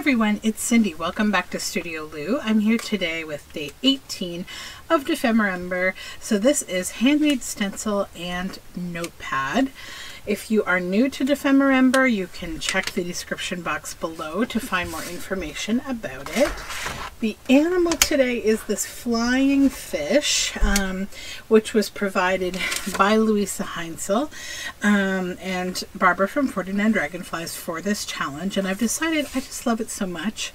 everyone, it's Cindy. Welcome back to Studioloo. I'm here today with day 18 of Defember. So this is handmade stencil and notepad. If you are new to Defember, you can check the description box below to find more information about it. The animal today is this flying fish, um, which was provided by Luise Heinzl um, and Barbara from 49 Dragonflies for this challenge. And I've decided I just love it so much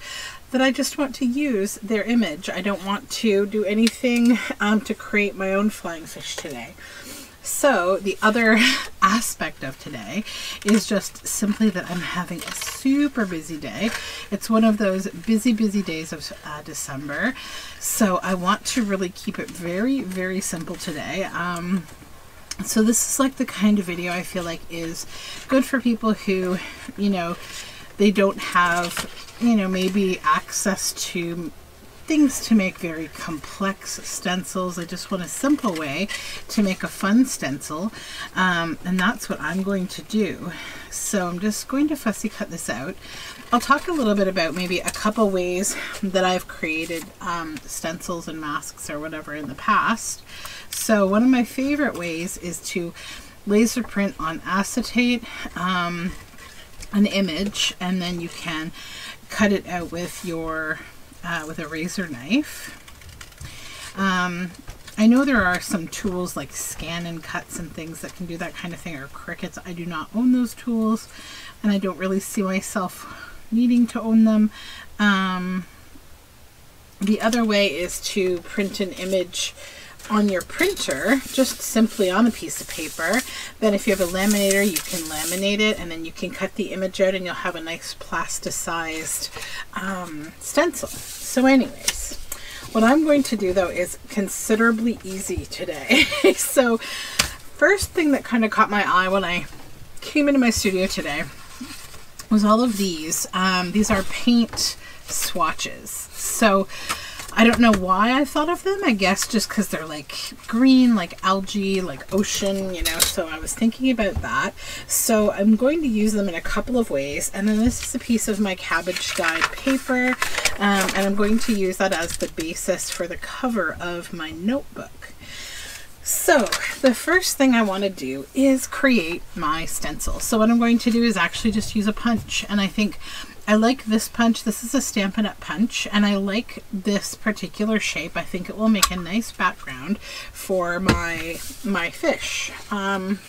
that I just want to use their image. I don't want to do anything um, to create my own flying fish today. So the other aspect of today is just simply that I'm having a super busy day. It's one of those busy, busy days of uh, December. So I want to really keep it very, very simple today. Um, so this is like the kind of video I feel like is good for people who, you know, they don't have, you know, maybe access to things to make very complex stencils. I just want a simple way to make a fun stencil. Um, and that's what I'm going to do. So I'm just going to fussy cut this out. I'll talk a little bit about maybe a couple ways that I've created um, stencils and masks or whatever in the past. So one of my favorite ways is to laser print on acetate um, an image and then you can cut it out with your uh, with a razor knife. Um, I know there are some tools like ScanNCuts and things that can do that kind of thing, or Cricuts. I do not own those tools, and I don't really see myself needing to own them. Um, the other way is to print an image on your printer, just simply on a piece of paper. Then if you have a laminator, you can laminate it and then you can cut the image out and you'll have a nice plasticized um, stencil. So anyways, what I'm going to do though is considerably easy today. so first thing that kind of caught my eye when I came into my studio today was all of these. Um, these are paint swatches. So I don't know why I thought of them. I guess just because they're like green, like algae, like ocean, you know. So I was thinking about that. So I'm going to use them in a couple of ways. And then this is a piece of my cabbage dyed paper. Um, and I'm going to use that as the basis for the cover of my notebook. So the first thing I want to do is create my stencil. So what I'm going to do is actually just use a punch. And I think I like this punch. This is a Stampin' Up! punch, and I like this particular shape. I think it will make a nice background for my, my fish. Um,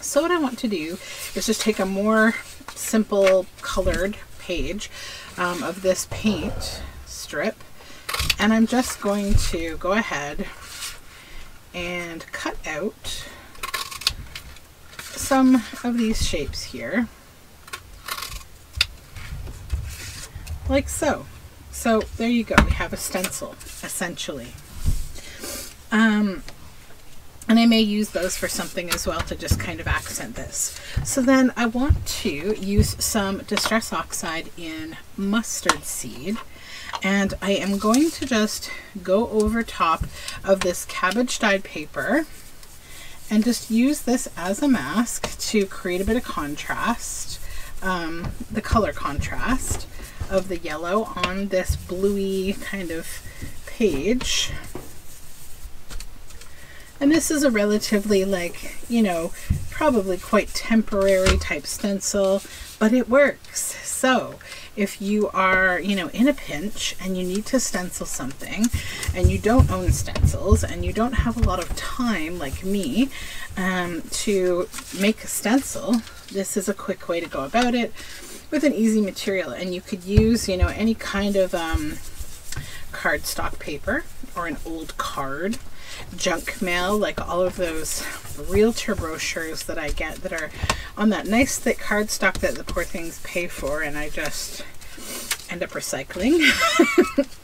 so what I want to do is just take a more simple colored page um, of this paint strip, and I'm just going to go ahead and cut out some of these shapes here. Like so. So there you go. We have a stencil, essentially. Um, and I may use those for something as well to just kind of accent this. So then I want to use some Distress Oxide in mustard seed. And I am going to just go over top of this cabbage dyed paper and just use this as a mask to create a bit of contrast, um, the color contrast of the yellow on this bluey kind of page. And this is a relatively like, you know, probably quite temporary type stencil, but it works. So if you are, you know, in a pinch and you need to stencil something and you don't own stencils and you don't have a lot of time like me um, to make a stencil, this is a quick way to go about it with an easy material and you could use you know any kind of um, cardstock paper or an old card junk mail like all of those realtor brochures that I get that are on that nice thick cardstock that the poor things pay for and I just end up recycling.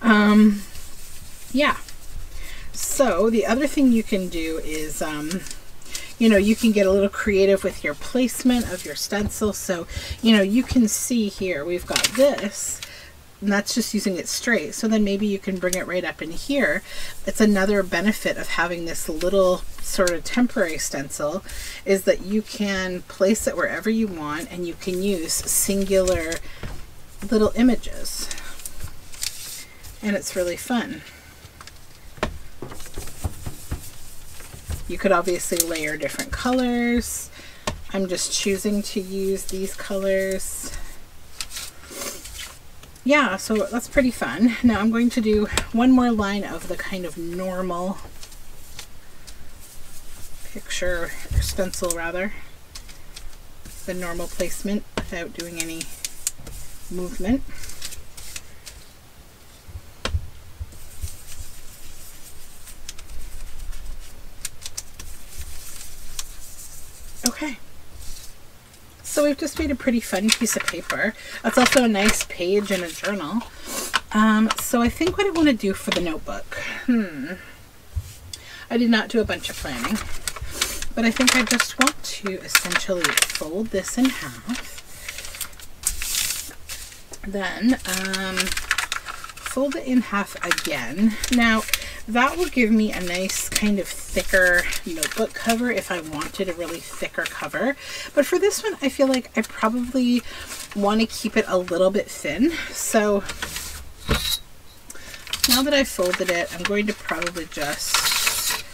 Um, yeah. So the other thing you can do is um, you know, you can get a little creative with your placement of your stencil. So, you know, you can see here, we've got this, and that's just using it straight. So then maybe you can bring it right up in here. It's another benefit of having this little sort of temporary stencil is that you can place it wherever you want and you can use singular little images. And it's really fun. You could obviously layer different colors. I'm just choosing to use these colors. Yeah, so that's pretty fun. Now I'm going to do one more line of the kind of normal picture, or stencil rather, the normal placement without doing any movement. Okay. So we've just made a pretty fun piece of paper. That's also a nice page in a journal. Um, so I think what I want to do for the notebook, hmm, I did not do a bunch of planning, but I think I just want to essentially fold this in half. Then um, fold it in half again. Now, that will give me a nice kind of thicker notebook cover if I wanted a really thicker cover. But for this one, I feel like I probably want to keep it a little bit thin. So now that I've folded it, I'm going to probably just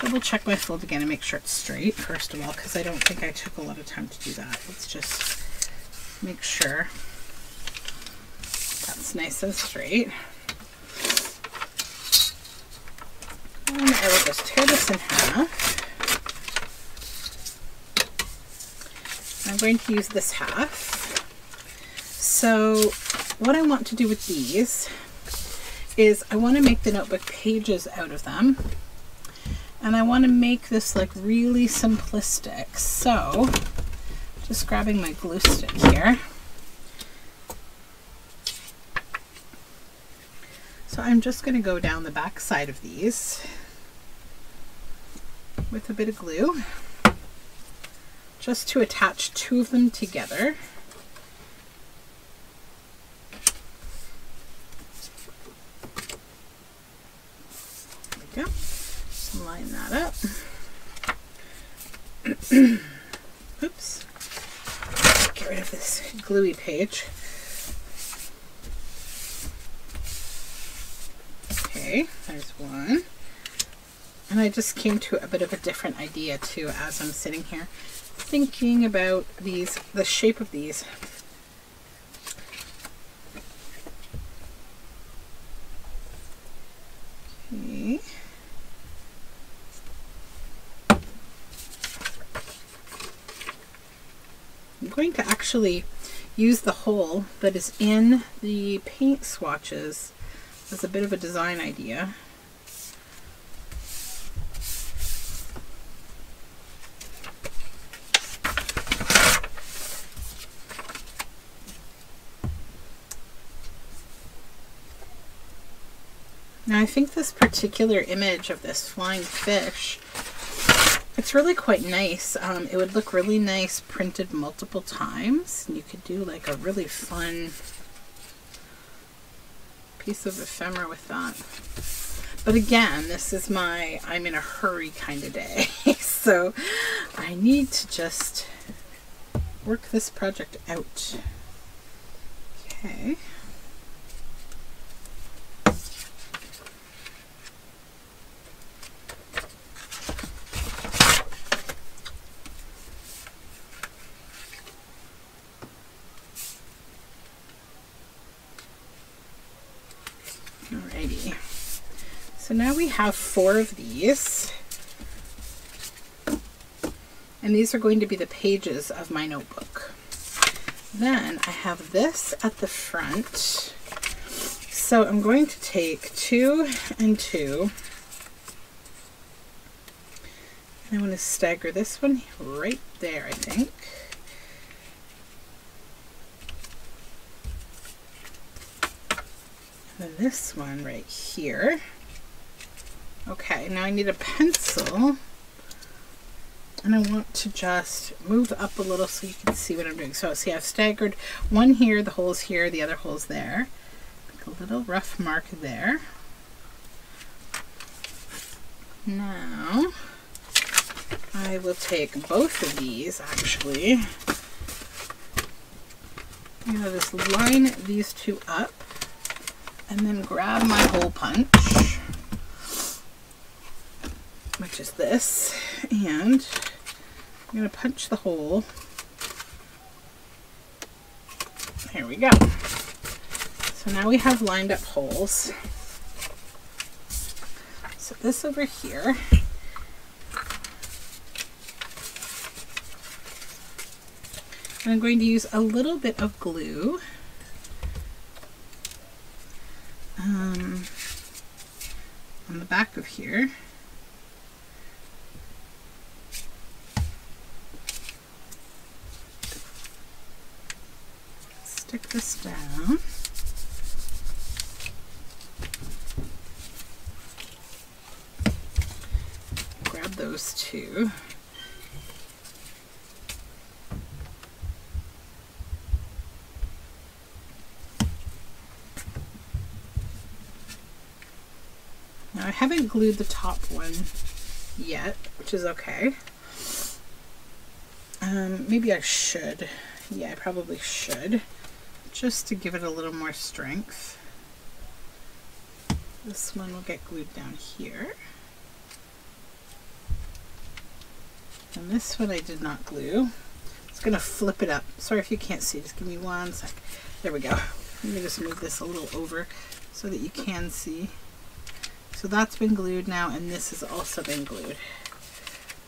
double check my fold again and make sure it's straight, first of all, because I don't think I took a lot of time to do that. Let's just make sure that's nice and straight. And I will just tear this in half. I'm going to use this half. So what I want to do with these is I want to make the notebook pages out of them. And I want to make this like really simplistic. So just grabbing my glue stick here. So I'm just going to go down the back side of these with a bit of glue just to attach two of them together. There we go. Line that up. Oops. Get rid of this gluey page. Okay, there's one. And I just came to a bit of a different idea too as I'm sitting here thinking about these, the shape of these. I'm going to actually use the hole that is in the paint swatches as a bit of a design idea. Now I think this particular image of this flying fish, it's really quite nice. Um, it would look really nice printed multiple times. You could do like a really fun piece of ephemera with that. But again, this is my I'm in a hurry kind of day. so I need to just work this project out. Okay. We have four of these. And these are going to be the pages of my notebook. Then I have this at the front. So I'm going to take two and two. I want to stagger this one right there, I think. And then this one right here. Okay, now I need a pencil. And I want to just move up a little so you can see what I'm doing. So see, I've staggered one here, the hole's here, the other hole's there. Make a little rough mark there. Now, I will take both of these actually I'm going to just line these two up and then grab my hole punch, which is this, and I'm going to punch the hole. Here we go. So now we have lined up holes. So this over here. I'm going to use a little bit of glue. Um, on the back of here. Stick this down. Grab those two. Now I haven't glued the top one yet, which is okay. Um, maybe I should. Yeah, I probably should. Just to give it a little more strength. This one will get glued down here. And this one I did not glue. It's going to flip it up. Sorry if you can't see. Just give me one sec. There we go. Let me just move this a little over so that you can see. So that's been glued now and this has also been glued.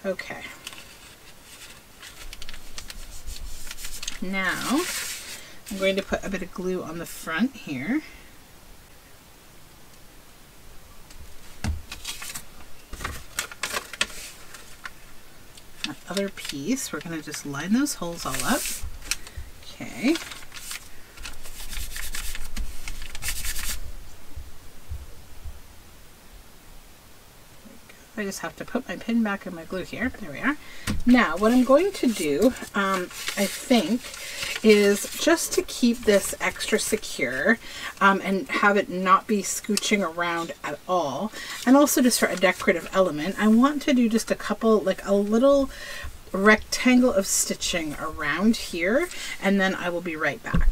Okay. Now I'm going to put a bit of glue on the front here. That other piece, we're going to just line those holes all up. Okay. I just have to put my pin back in my glue here. There we are. Now, what I'm going to do, um, I think, is just to keep this extra secure um, and have it not be scooching around at all, and also just for a decorative element, I want to do just a couple, like a little rectangle of stitching around here, and then I will be right back.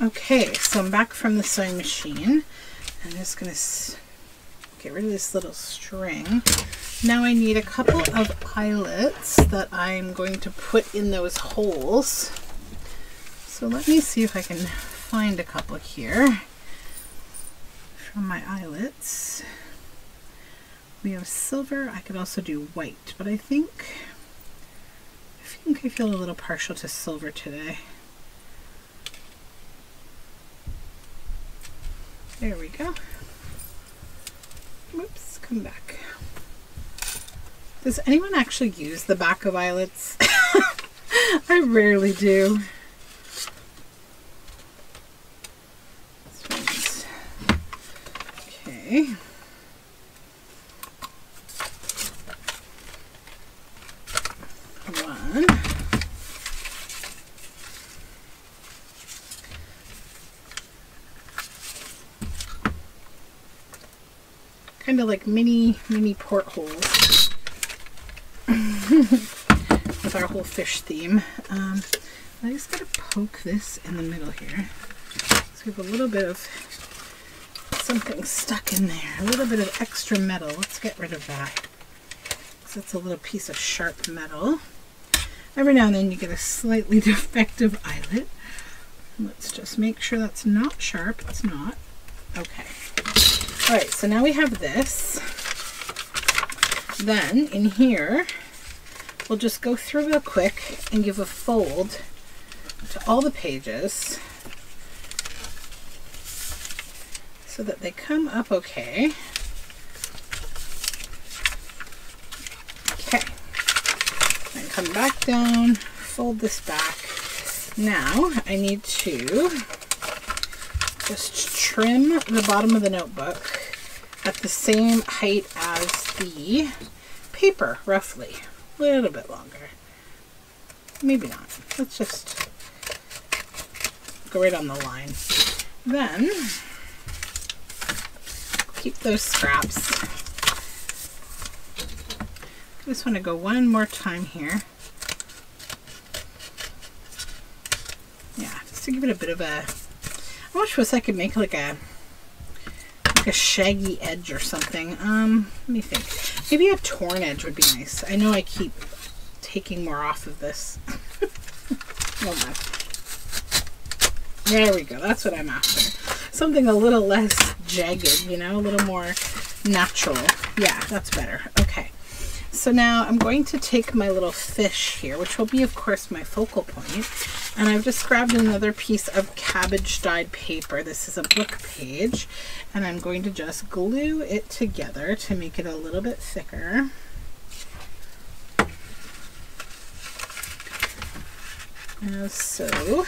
Okay, so I'm back from the sewing machine. I'm just going to get rid of this little string. Now I need a couple of eyelets that I'm going to put in those holes. So let me see if I can find a couple here from my eyelets. We have silver. I could also do white, but I think I think I feel a little partial to silver today. There we go. Come back. Does anyone actually use the back of eyelets? I rarely do. Okay. One. Kind of like mini, mini portholes with our whole fish theme. Um, I just gotta poke this in the middle here. So we have a little bit of something stuck in there, a little bit of extra metal. Let's get rid of that. So it's a little piece of sharp metal. Every now and then you get a slightly defective eyelet. Let's just make sure that's not sharp. It's not. Okay. All right, so now we have this. Then in here, we'll just go through real quick and give a fold to all the pages so that they come up okay. Okay, then come back down, fold this back. Now I need to just trim the bottom of the notebook at the same height as the paper, roughly. A little bit longer. Maybe not. Let's just go right on the line. Then, keep those scraps. I just want to go one more time here. Yeah, just to give it a bit of a. I wish was I could make like a like a shaggy edge or something. Um, let me think. Maybe a torn edge would be nice. I know I keep taking more off of this. Hold on. There we go. That's what I'm after. Something a little less jagged, you know, a little more natural. Yeah, that's better. Okay. So now I'm going to take my little fish here, which will be, of course, my focal point. And I've just grabbed another piece of cabbage dyed paper. This is a book page. And I'm going to just glue it together to make it a little bit thicker. As so.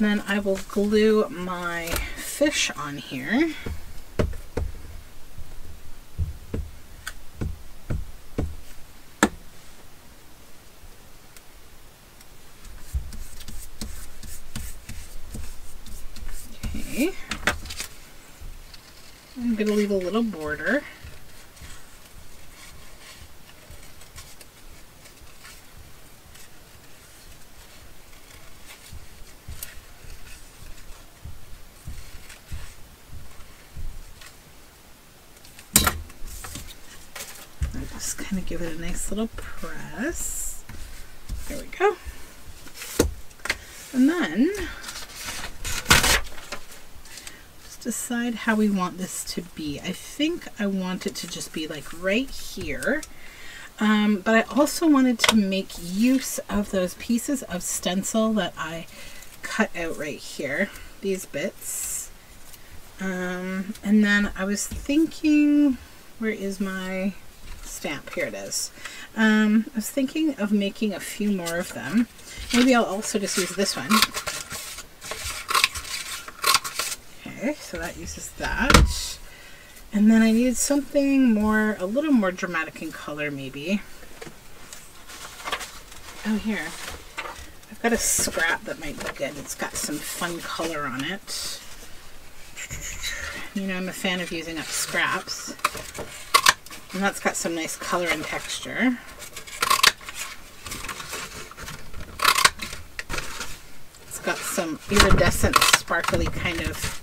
Then I will glue my fish on here. Okay. I'm going to leave a little border. just kind of give it a nice little press. There we go. And then just decide how we want this to be. I think I want it to just be like right here. Um, but I also wanted to make use of those pieces of stencil that I cut out right here, these bits. Um, and then I was thinking, where is my stamp? Here it is. Um, I was thinking of making a few more of them. Maybe I'll also just use this one. Okay, so that uses that. And then I needed something more, a little more dramatic in color maybe. Oh, here. I've got a scrap that might be good. It's got some fun color on it. You know, I'm a fan of using up scraps. And that's got some nice color and texture. It's got some iridescent, sparkly kind of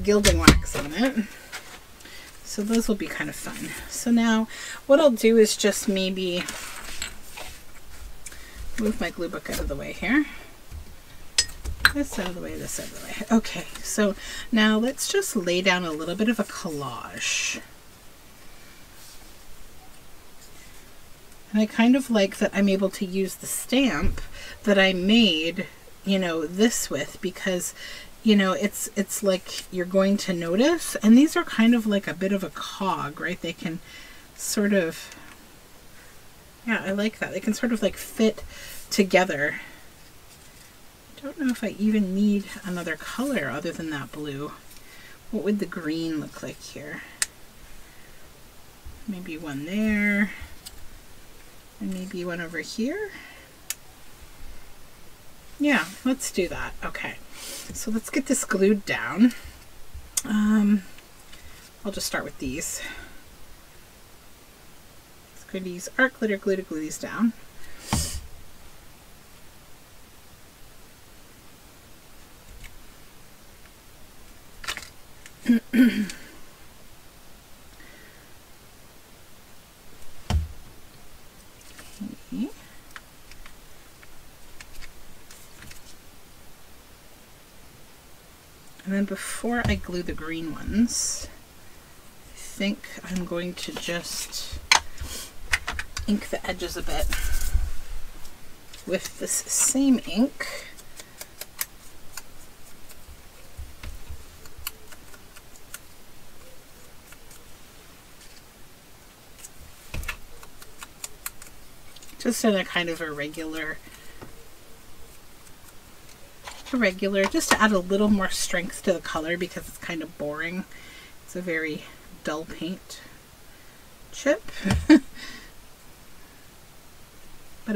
gilding wax on it. So those will be kind of fun. So now what I'll do is just maybe move my glue book out of the way here. This out of the way, this out of the way. Okay, so now let's just lay down a little bit of a collage. And I kind of like that I'm able to use the stamp that I made, you know, this with because you know, it's it's like you're going to notice. And these are kind of like a bit of a cog, right? They can sort of, yeah, I like that. They can sort of like fit together. I don't know if I even need another color other than that blue. What would the green look like here? Maybe one there. And maybe one over here. Yeah, let's do that. Okay. So let's get this glued down. Um, I'll just start with these. It's going to use art glitter glue to glue these down. And then before I glue the green ones, I think I'm going to just ink the edges a bit with this same ink. Just in a kind of a regular regular just to add a little more strength to the color because it's kind of boring. It's a very dull paint chip. but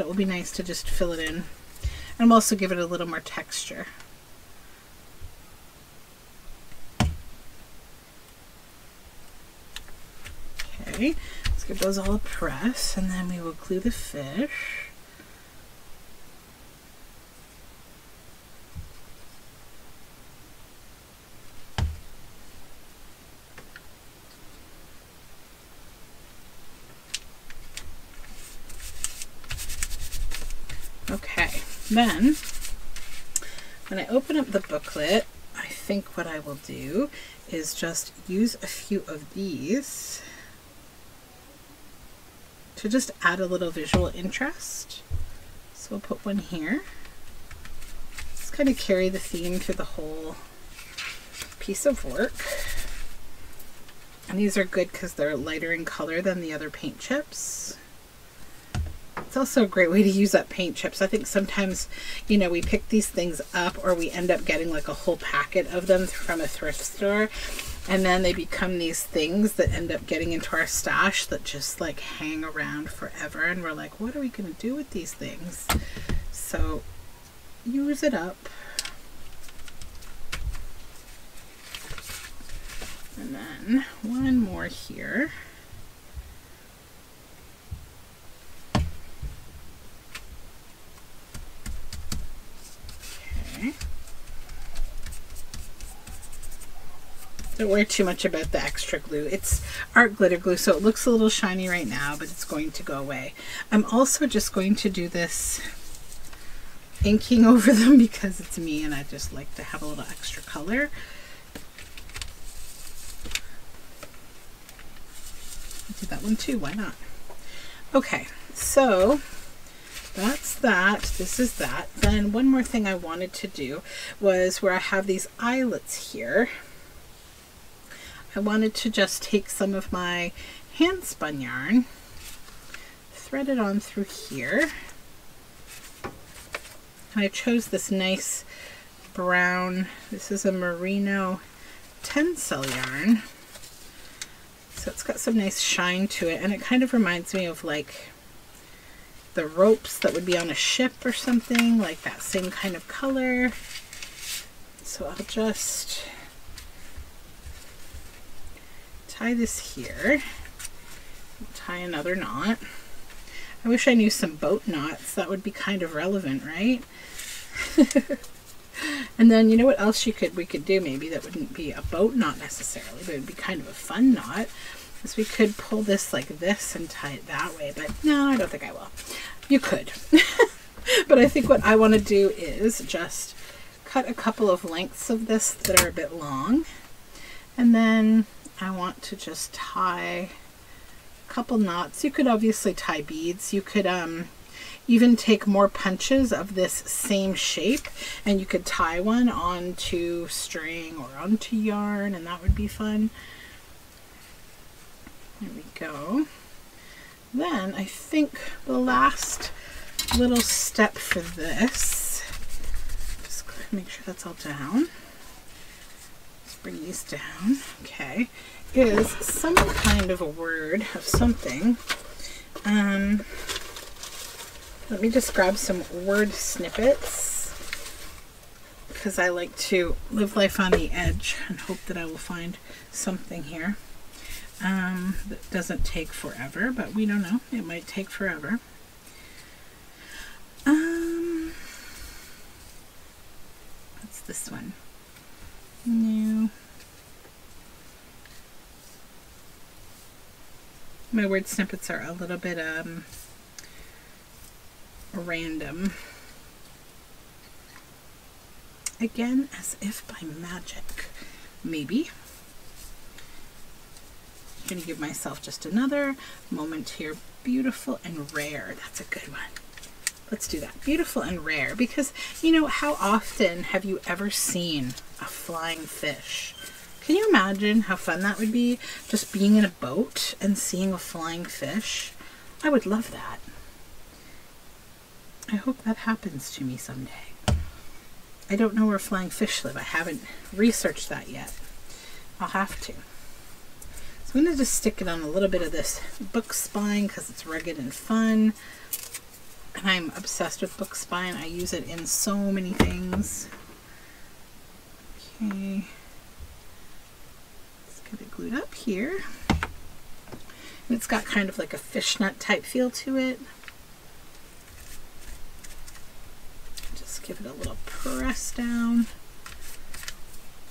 it will be nice to just fill it in. And also give it a little more texture. Okay, let's give those all a press and then we will glue the fish. Okay, then when I open up the booklet, I think what I will do is just use a few of these to just add a little visual interest. So we'll put one here. Just kind of carry the theme through the whole piece of work. And these are good because they're lighter in color than the other paint chips. It's also a great way to use up paint chips. I think sometimes, you know, we pick these things up or we end up getting like a whole packet of them from a thrift store and then they become these things that end up getting into our stash that just like hang around forever and we're like what are we going to do with these things? So use it up. And then one more here Don't worry too much about the extra glue. It's art glitter glue, so it looks a little shiny right now, but it's going to go away. I'm also just going to do this inking over them because it's me and I just like to have a little extra color. i do that one too, why not? Okay, so that's that. This is that. Then one more thing I wanted to do was where I have these eyelets here. I wanted to just take some of my hand spun yarn, thread it on through here. And I chose this nice brown, this is a merino tencel yarn. So it's got some nice shine to it and it kind of reminds me of like the ropes that would be on a ship or something, like that same kind of color. So I'll just tie this here, tie another knot. I wish I knew some boat knots. That would be kind of relevant, right? and then you know what else you could we could do maybe that wouldn't be a boat knot necessarily, but it would be kind of a fun knot. Is we could pull this like this and tie it that way, but no, I don't think I will. You could. but I think what I want to do is just cut a couple of lengths of this that are a bit long and then I want to just tie a couple knots. You could obviously tie beads. You could um, even take more punches of this same shape and you could tie one onto string or onto yarn and that would be fun. There we go. Then I think the last little step for this, just make sure that's all down bring these down, okay, is some kind of a word of something. Um, let me just grab some word snippets because I like to live life on the edge and hope that I will find something here um, that doesn't take forever, but we don't know. It might take forever. Um, what's this one? No. My word snippets are a little bit um, random. Again, as if by magic. Maybe. I'm going to give myself just another moment here. Beautiful and rare. That's a good one. Let's do that. Beautiful and rare. Because, you know, how often have you ever seen a flying fish? Can you imagine how fun that would be? Just being in a boat and seeing a flying fish? I would love that. I hope that happens to me someday. I don't know where flying fish live. I haven't researched that yet. I'll have to. So I'm going to just stick it on a little bit of this book spine because it's rugged and fun. And I'm obsessed with book spine. I use it in so many things. Okay. Let's get it glued up here. And it's got kind of like a fishnet type feel to it. Just give it a little press down.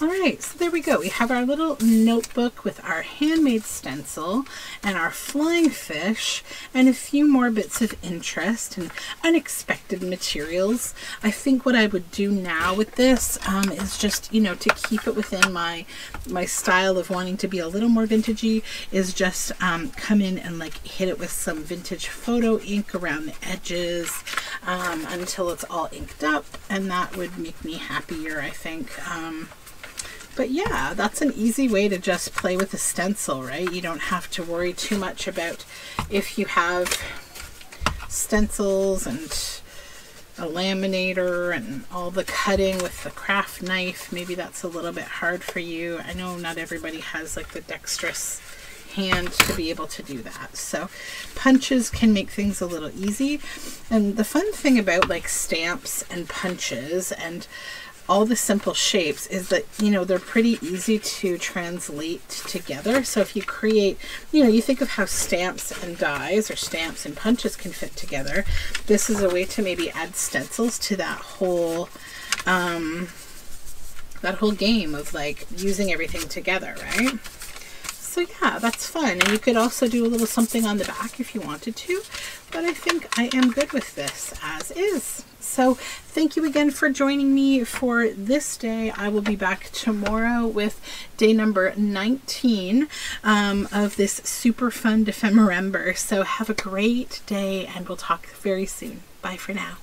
All right, so there we go. We have our little notebook with our handmade stencil and our flying fish and a few more bits of interest and unexpected materials. I think what I would do now with this um, is just, you know, to keep it within my my style of wanting to be a little more vintagey is just um, come in and like hit it with some vintage photo ink around the edges um, until it's all inked up and that would make me happier, I think. But yeah, that's an easy way to just play with a stencil, right? You don't have to worry too much about if you have stencils and a laminator and all the cutting with the craft knife. Maybe that's a little bit hard for you. I know not everybody has like the dexterous hand to be able to do that. So punches can make things a little easy. And the fun thing about like stamps and punches and all the simple shapes is that you know they're pretty easy to translate together so if you create you know you think of how stamps and dies or stamps and punches can fit together this is a way to maybe add stencils to that whole um that whole game of like using everything together right so yeah, that's fun. And you could also do a little something on the back if you wanted to, but I think I am good with this as is. So thank you again for joining me for this day. I will be back tomorrow with day number 19 um, of this super fun Dephemerember. So have a great day and we'll talk very soon. Bye for now.